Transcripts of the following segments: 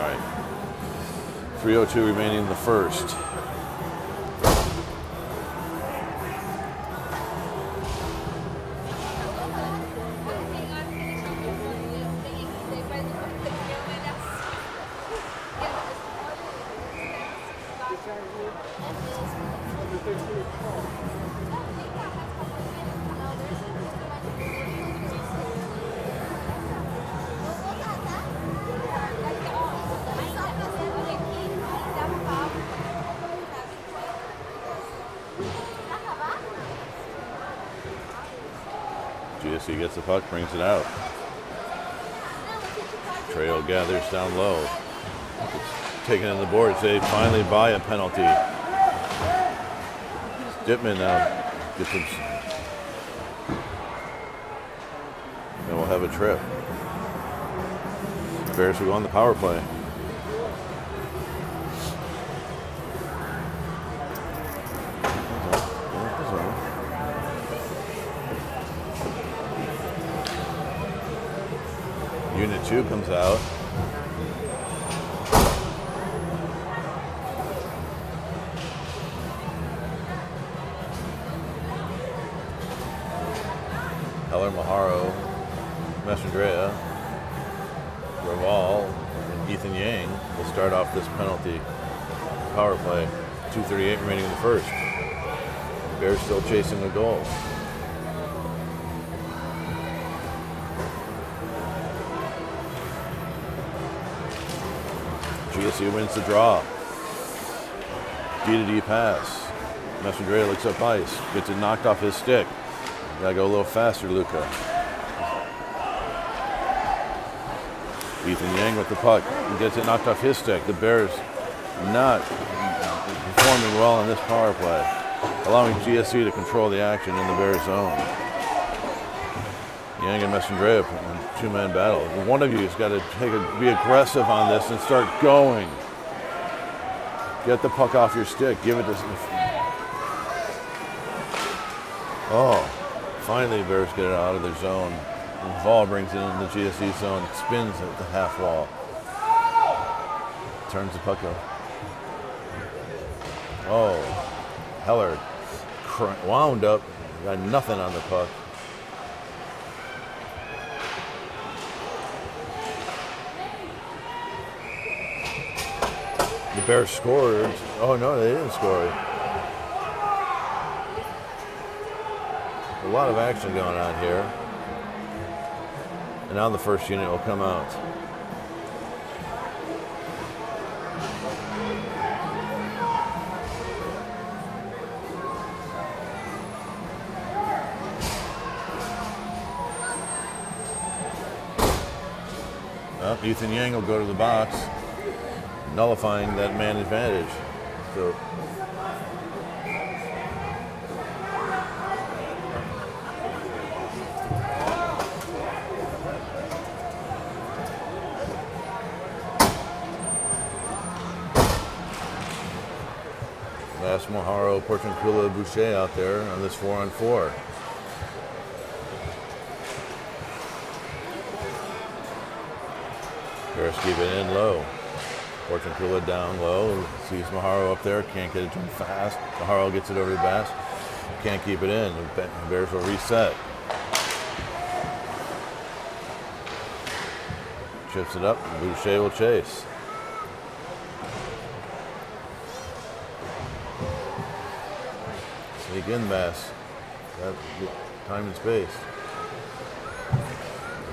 Right. 302 remaining in the first. GSE gets the puck, brings it out. Trail gathers down low. It's taken the boards. They finally buy a penalty. Dittman now gets him. And we'll have a trip. Bears will go on the power play. Unit 2 comes out. Heller Maharo, Messandrea, Raval, and Ethan Yang will start off this penalty power play. 2.38 remaining in the first. Bears still chasing the goal. GSU wins the draw. D to D pass. Messandrea looks up ice. Gets it knocked off his stick. Gotta go a little faster, Luca. Ethan Yang with the puck. He gets it knocked off his stick. The Bears not performing well in this power play, allowing GSU to control the action in the Bears zone. Yang and Messandrea in two-man battle. One of you has got to take a, be aggressive on this and start going. Get the puck off your stick. Give it to. Oh, finally, Bears get it out of their zone. And brings it in the GSE zone, spins at the half wall, turns the puck up. Oh, Heller wound up, got nothing on the puck. The Bears scored. Oh no, they didn't score. A lot of action going on here. And now the first unit will come out. Well, Ethan Yang will go to the box, nullifying that man advantage. So Last Maharo, Porciuncula, Boucher out there on this four on four. Bears keep it in low. Porciuncula down low. Sees Maharo up there. Can't get it to him fast. Maharo gets it over to Bass. Can't keep it in. The Bears will reset. Chips it up. Boucher will chase. Sneak in Bass. Time and space.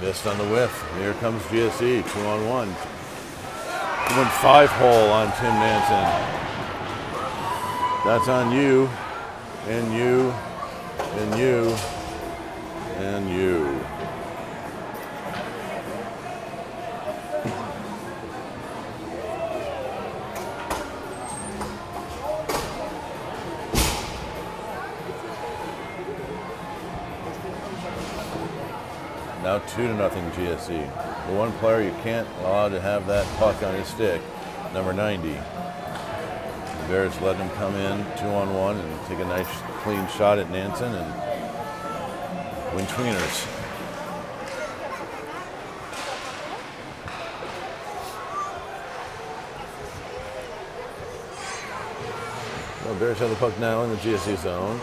Missed on the whiff. Here comes GSE, two on one. Went five hole on Tim Nansen. That's on you, and you, and you, and you. two to nothing GSE. The one player you can't allow to have that puck on his stick, number 90. The Bears let him come in two on one and take a nice clean shot at Nansen and win tweeners. Well, Bears have the puck now in the GSE zone.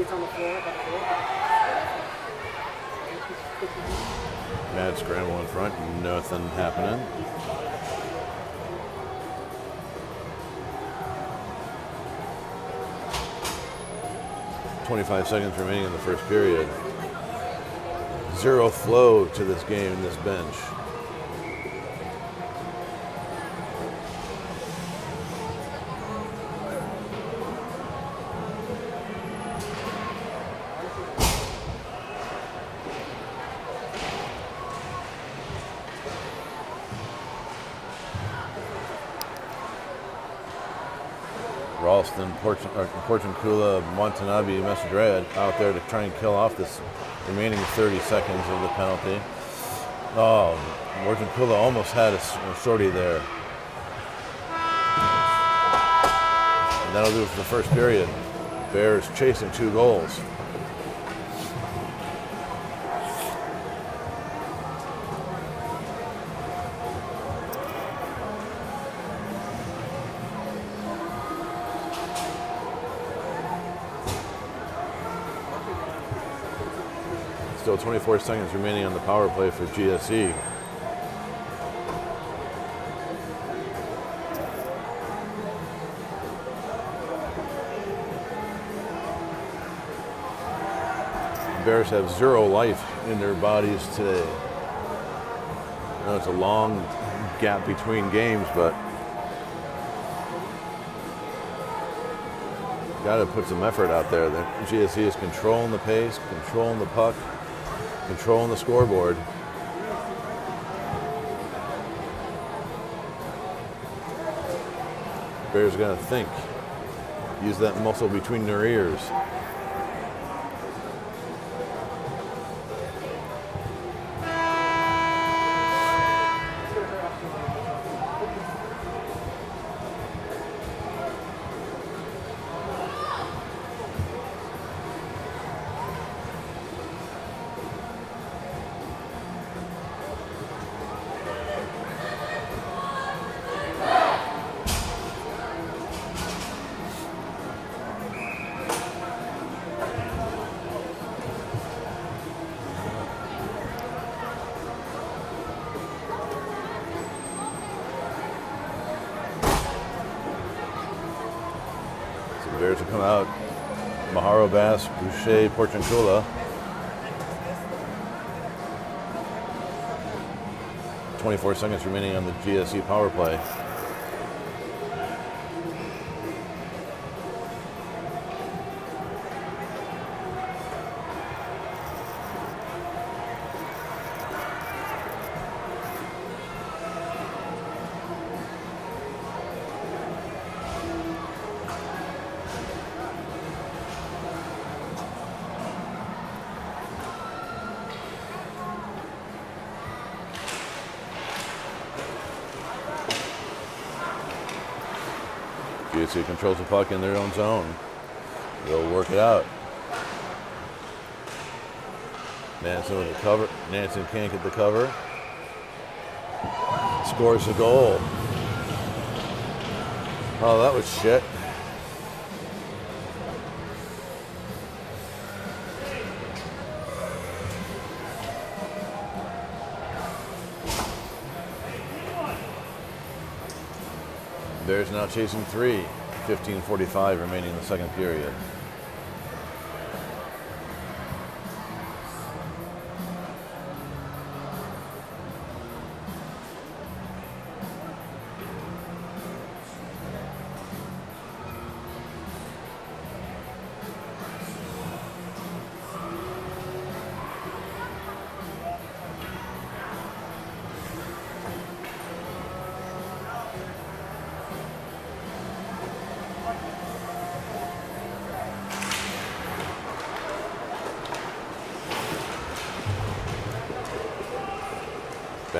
It's on the floor. Scramble in front, nothing happening. Twenty-five seconds remaining in the first period. Zero flow to this game in this bench. Ralston, uh, Porciuncula, Montanabi, Messandrea out there to try and kill off this remaining 30 seconds of the penalty. Oh, Porciuncula almost had a shorty there. And that'll do it for the first period. Bears chasing two goals. Still 24 seconds remaining on the power play for GSE. Bears have zero life in their bodies today. I know it's a long gap between games, but got to put some effort out there. The GSE is controlling the pace, controlling the puck, controlling the scoreboard. Bears gonna think. Use that muscle between their ears. Maharo Bass, Boucher, Porciuncula. Twenty-four seconds remaining on the GSE power play. GSE controls the puck in their own zone. They'll work it out. Nansen with the cover. Nansen can't get the cover. Scores the goal. Oh, that was shit. Bears now chasing three. 15.45 remaining in the second period.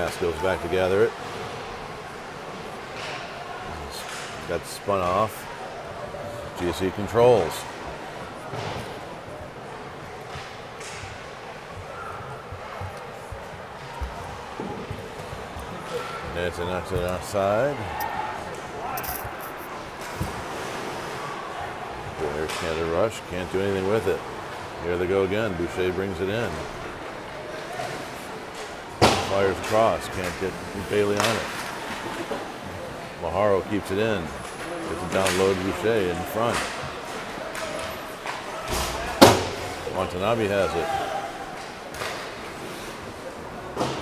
Bass goes back to gather it. Got spun off. GSE controls. Nancy knocks it outside. There's Canada Rush. Can't do anything with it. Here they go again. Boucher brings it in. Fires across. Can't get Bailey on it. Maharo keeps it in. Gets it down low to Boucher in front. Watanabe has it.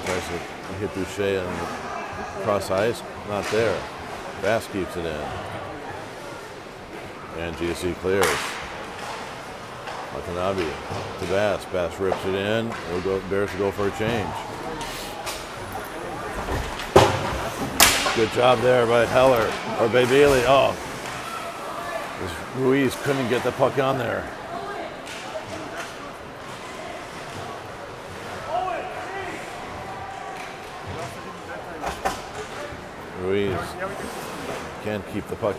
Tries to hit Boucher on the cross ice. Not there. Bass keeps it in. And GSE clears. Watanabe to Bass. Bass rips it in. It'll go, Bears will go for a change. Good job there by Heller or by Bailey. Oh, Ruiz couldn't get the puck on there. Ruiz can't keep the puck.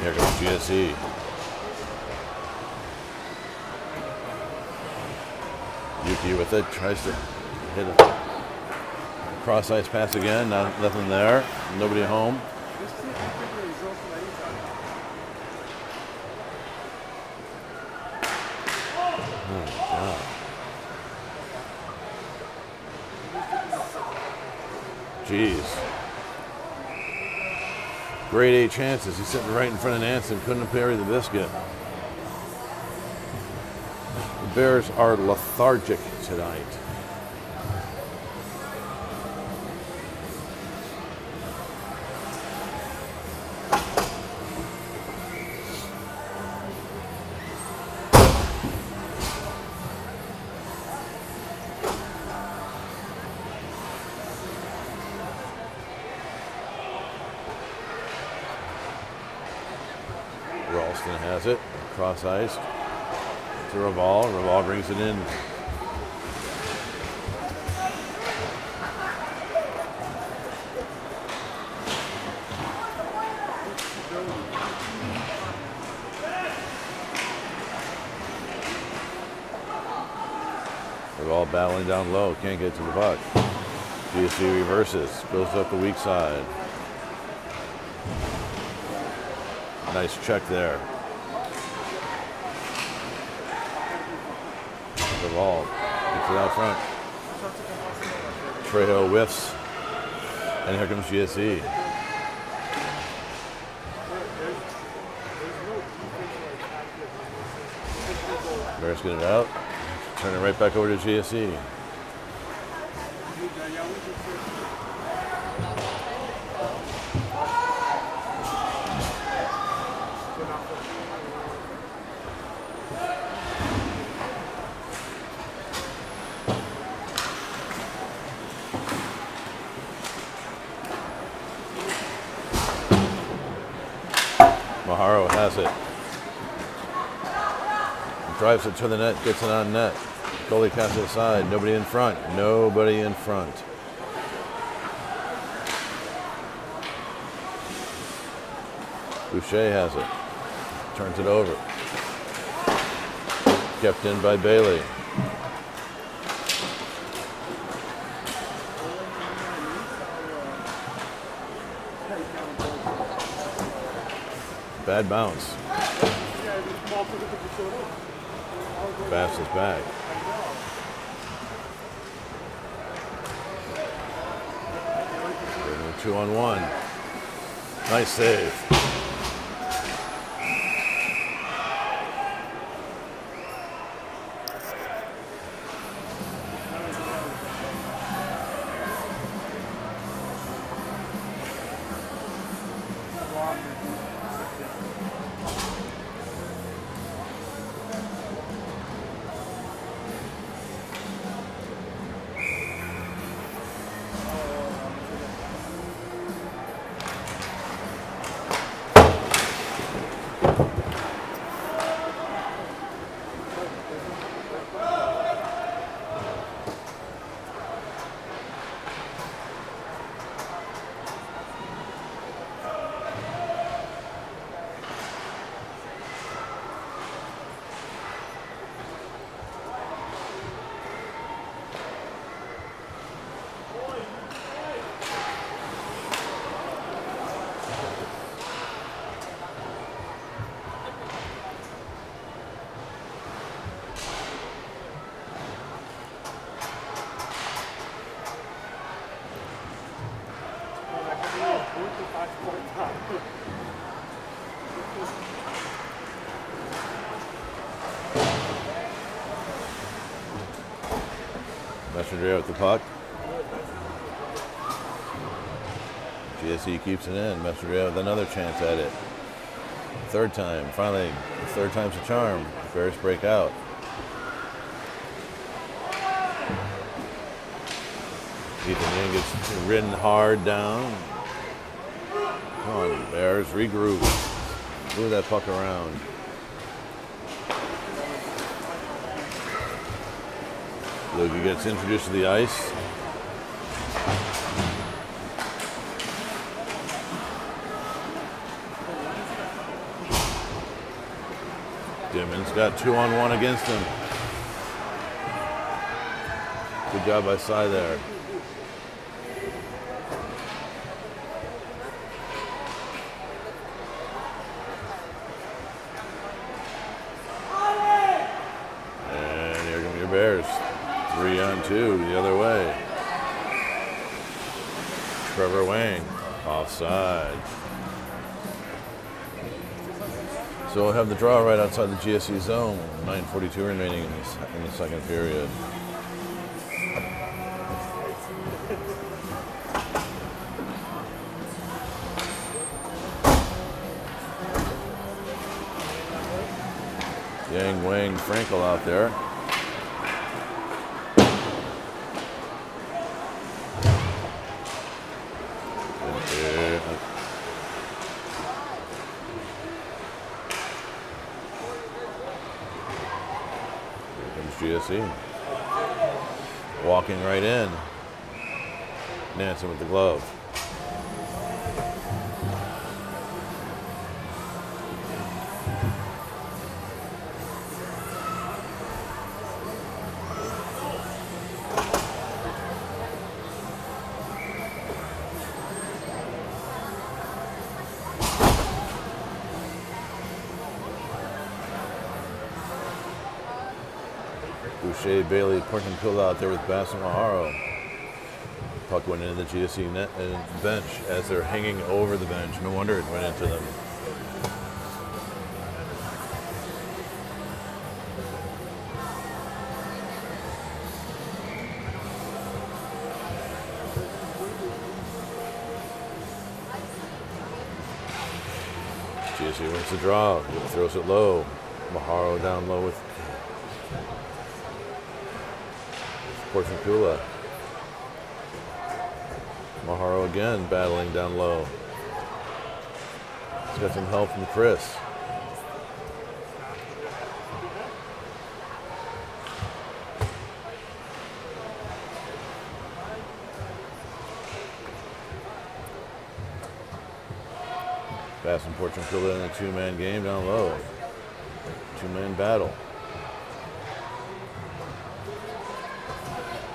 Here comes GSE. Yuki with it, tries to hit a cross ice pass again, not, nothing there, nobody home. Oh. Jeez. Grade A chances. He's sitting right in front of Nansen. Couldn't parry the biscuit. The Bears are lethargic tonight. Ice. To Raval. Raval brings it in. Raval battling down low. Can't get to the puck. GSU reverses. Goes up the weak side. Nice check there. The ball gets it out front. Trejo whiffs, and here comes GSE. Bears it out. Turn it right back over to GSE. Has it. Drives it to the net, gets it on net. Goalie casts it aside. Nobody in front. Nobody in front. Boucher has it. Turns it over. Kept in by Bailey. Bad bounce. Bass is back. Two on one. Nice save. Messenger with the puck. GSE keeps it in. Messenger with another chance at it. Third time, finally, the third time's a charm. The Bears break out. Ethan Yang gets ridden hard down. On, Bears, regroup. Move that puck around. Luka gets introduced to the ice. Dimmons got two on one against him. Good job by Cy there. And here come your Bears. Three on two the other way. Trevor Wayne offside. So we'll have the draw right outside the GSE zone. 9:42 remaining in the, in the second period. Yang Wang Frankel out there. And, uh, Walking right in. Nansen with the glove. Boucher, Bailey, Porciuncula out there with Bass and Maharo. Puck went into the GSE net uh, bench as they're hanging over the bench. No wonder it went into them. GSE wins the draw, throws it low. Maharo down low with Porciuncula. Maharo again battling down low. He's got some help from Chris. Bass and Porciuncula in a two-man game down low. Two-man battle.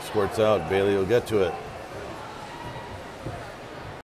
Squirts out. Bailey will get to it.